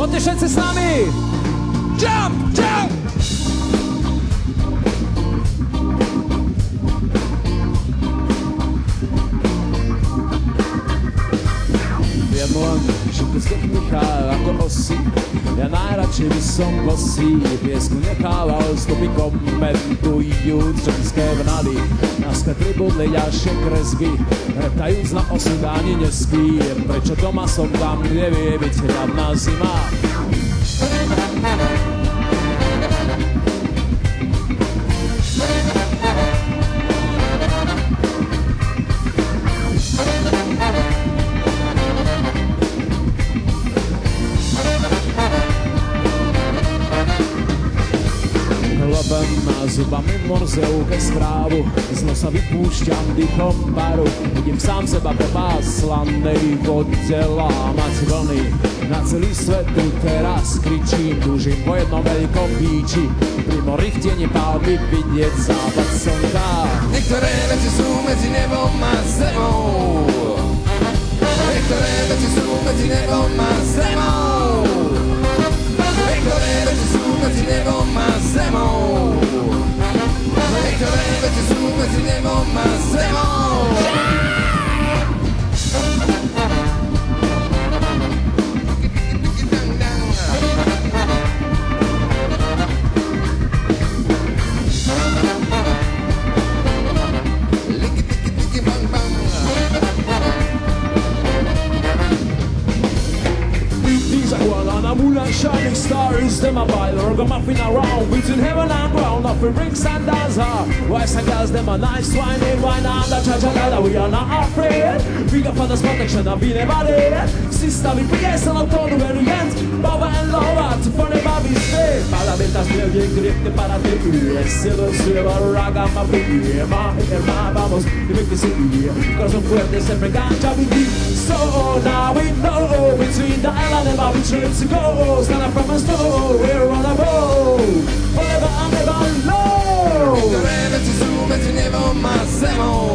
Poďte všetci s nami! Jump, jump! Viem len, že vzduch pichá ako osy Ja najradšej by som bosý Piesku nechával stopy komentujúc ženské vnady Na sklepy budli ďalšie kresby. Reptajúc na osud ani nespí Prečo doma som tam, kde vie byť hlavná zima? Lobem a zubami morzeuke správu Z nosa vypúšťam dýchom paru Vidím sám seba po slanej vode lámať vlny Na celý svet tu teraz kričím Túžim po jednom veľkom píči Pri mori v tieni palmy vidieť západ slnka Niektoré veci sú medzi nebom a zemou. Niektoré veci sú medzi nebom a zemou. Niektoré veci sú medzi nebom a zemou. Cool and shining stars, them a buy Or go muffin around. Between heaven and ground Off in rings and dancer Wives and girls them a nice wine and wine And the church and we are not afraid. We got father's protection and we never did Sister we praise and I told you mitt estrello gripte para ti Cielo, cielo, ragama, prima Hermana, vamos, dime que sí Corazón fuerte siempre engancha with you So now we know Between the island and Bobby Trip to go. Stand up from a store, we're on a roll. Forever and ever, no. Forever to zoom, it's never miss a same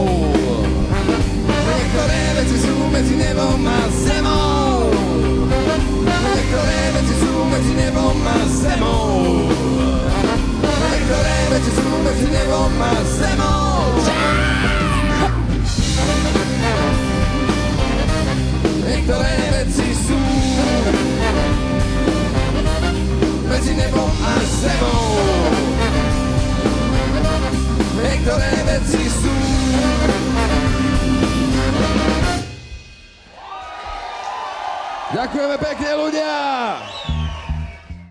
veci sú Ďakujeme pekne ľudia!